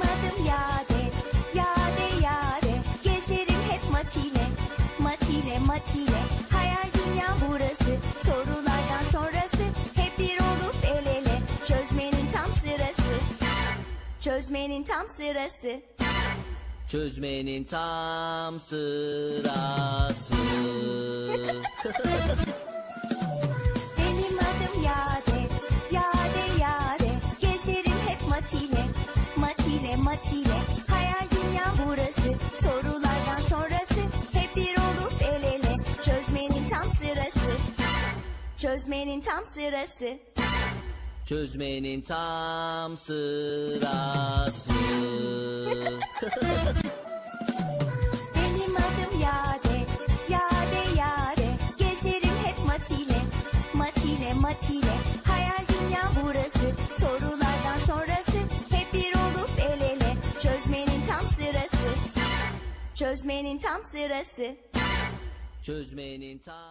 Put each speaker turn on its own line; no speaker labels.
adım Yade, Yade Yade. Gezerim hep matile, matile matile Hayal dünya burası, sorulardan sonrası. Hep bir olup el ele, çözmenin tam sırası. Çözmenin tam sırası.
Çözmenin tam sırası.
Benim adım Yade, Yade Yade. Gezerim hep matile, matile Hayal dünya burası, sorulardan sonrası Hep bir olup el ele, çözmenin tam sırası. Çözmenin tam sırası.
Çözmenin tam sırası.
Benim adım Yade, Yade Yade. Gezerim hep matile, matile matile. Hayal dünya burası, sorulardan Çözmenin tam sırası.
Çözmenin tam